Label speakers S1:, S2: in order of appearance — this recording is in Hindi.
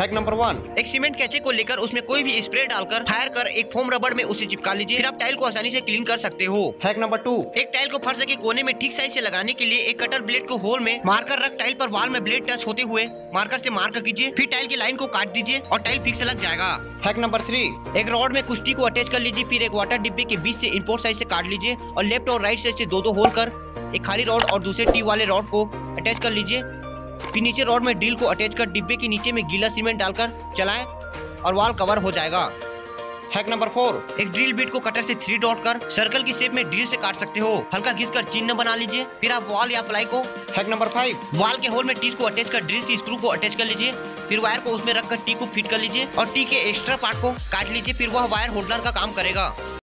S1: हैक नंबर वन
S2: एक सीमेंट कैचे को लेकर उसमें कोई भी स्प्रे डालकर फायर कर, एक फोम रबड़ में उसे चिपका लीजिए। फिर आप टाइल को आसानी से क्लीन कर सकते हो।
S1: हैक नंबर टू
S2: एक टाइल को फर्श के कोने में ठीक साइज़ से लगाने के लिए एक कटर ब्लेड को होल में मारकर रख टाइल पर वाल में ब्लेड टच होते हुए मार्कर से मार्क कीजिए। फिर टाइल की लाइन को काट दीजिए और टाइल फिक्स लग जाएगा।
S1: हैक नंबर थ्री
S2: एक रॉड में कुश्ती को अटैच कर लीजिए। फिर एक वाटर डिब्बे के बीच से इम्पोर्ट साइज़ से काट लीजिए और लेफ़्ट और राइट साइड से दो दो होल कर एक खाली रॉड और दूसरे टी वाले रॉड को अटैच कर लीजिए। फिर नीचे रॉड में ड्रिल को अटैच कर डिब्बे के नीचे में गीला सीमेंट डालकर चलाएँ और वॉल कवर हो जाएगा।
S1: हैक नंबर फोर
S2: एक ड्रिल बीट को कटर से थ्री डॉट कर सर्कल की शेप में ड्रिल से काट सकते हो। हल्का घिस कर चिन्ह बना लीजिए, फिर आप वॉल या प्लाई को
S1: हैक नंबर फाइव
S2: वॉल के होल में टीज को अटैच कर ड्रिल से स्क्रू को अटैच कर लीजिए, फिर वायर को उसमें रखकर टी को फिट कर लीजिए और टी के एक्स्ट्रा पार्ट को काट लीजिए, फिर वह वायर होल्डर का काम करेगा।